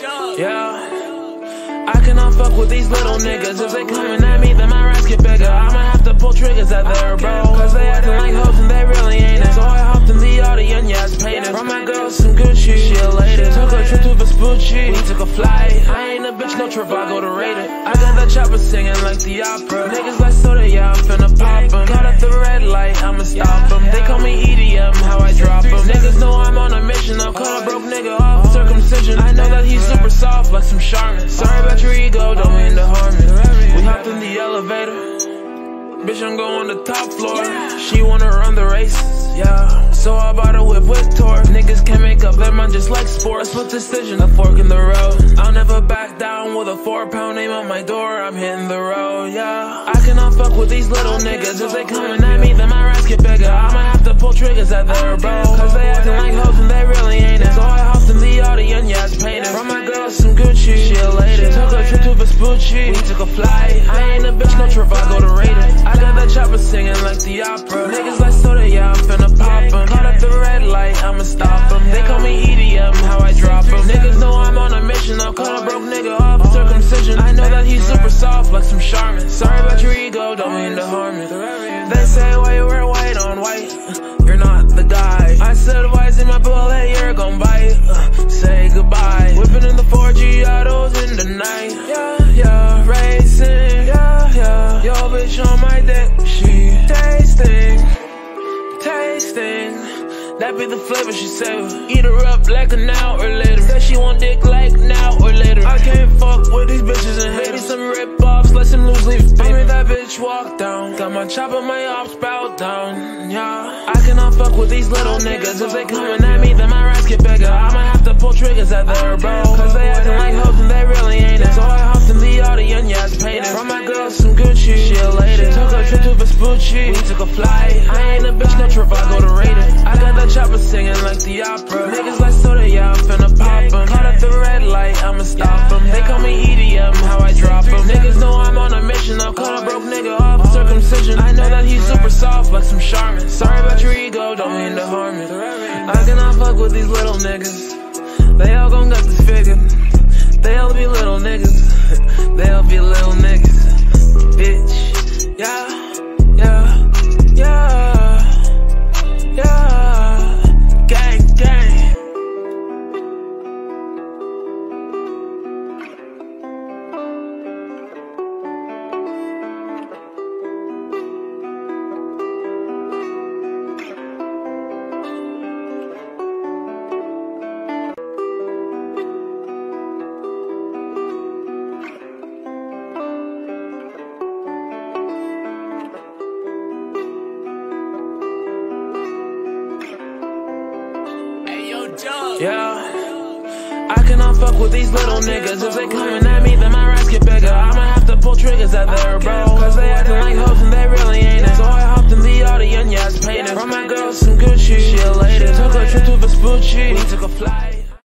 Yeah. I cannot fuck with these little niggas. If they coming at me, then my rats get bigger. I'ma have to pull triggers out there, bro. Cause they acting like hoes and they really ain't it. So I hopped in the Audi and yeah, it's painted. Brought my girl some Gucci. She a lady. Took a trip to Vespucci. We took a flight. I ain't a bitch, no Trivago to rate it. I got that chopper singing like the opera. Niggas know that he's super soft like some Charmin. Sorry about your ego, don't mean to harm it. We hopped in the elevator. Bitch, I'm going to top floor. She wanna run the races, yeah. So I bought a whip with torque. Niggas can't make up their mind just like sports. Split decision, a fork in the road. I'll never back down with a four pound name on my door. I'm hitting the road, yeah. I cannot fuck with these little niggas. If they coming at me, then my rats get bigger. I'ma have to pull triggers at their bro. Vespucci. We took a flight. I ain't a bitch, no Trivago to rate. I got that chopper singing like the opera. Niggas like soda, yeah, I'm finna pop 'em. Caught up the red light, I'ma stop 'em. They call me EDM, how I drop drop 'em. Niggas know I'm on a mission. I'll cut a broke nigga off circumcision. I know that he's super soft like some Charmin. Sorry about your ego, don't mean to harm it. They say why you wear white on bitch on my dick, she tasting, tasting. That be the flavor she said. Eat her up like an hour later. Said she want dick like now or later. I can't fuck with these bitches and maybe some rip offs, let some loose leaf. I made that bitch walk down. Got my chopper, my ops bow down. Yeah, I cannot fuck with these little niggas. If they coming at me, then my rats get bigger. I'ma have to pull triggers at their bro. A. I ain't a bitch, no Trivago to rate it. I got that chopper singing like the opera. Niggas like soda, yeah, I'm finna pop 'em. Caught at the red light, I'ma stop 'em. They call me EDM, how I drop 'em. Niggas know I'm on a mission. I'll cut a broke nigga off circumcision. I know that he's super soft like some Charmin. Sorry about your ego, don't mean to harm it. I cannot fuck with these little niggas. They all gon' got this figure. They all be little niggas. They all be little niggas. cannot fuck with these little niggas. If they coming at me, then my racks get bigger. I'ma have to pull triggers at their bro. Cause they acting like hoes and they really ain't. It's so hard